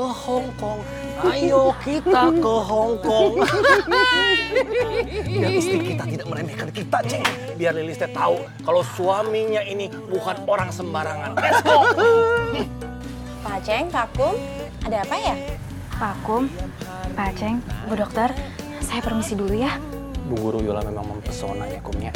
ke Hong Kong. Ayo kita ke Hong Kong. Biar istri kita tidak meremehkan kita, Ceng. Biar Lilis teh tahu kalau suaminya ini bukan orang sembarangan. Let's go. Pak Ceng, Pak Kum, ada apa ya? Pak Kum, Pak Ceng, Bu Dokter, saya permisi dulu ya. Bu Guru Yola memang mempesona ya, Kumnya.